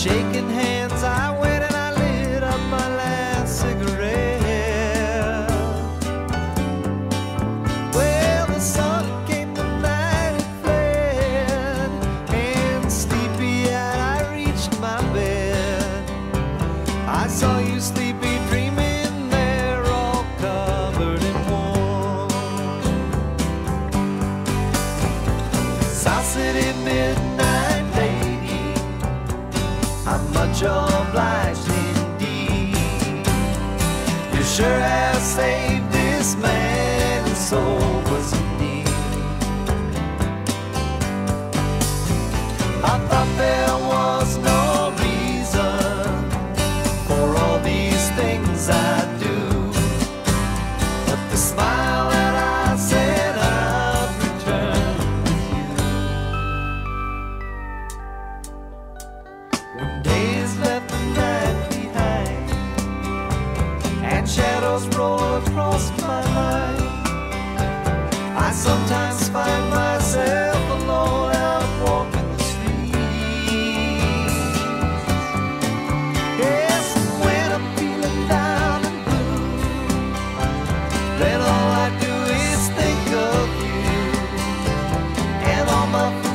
Shaking hands, I went and I lit up my last cigarette. Well, the sun came, the night it fled, and sleepy eyed I reached my bed. I saw you sleeping. I'm much obliged indeed. You sure have saved this man's soul. Roll across my mind. I sometimes find myself alone out walking the streets. Yes, when I'm feeling down and blue, then all I do is think of you, and all my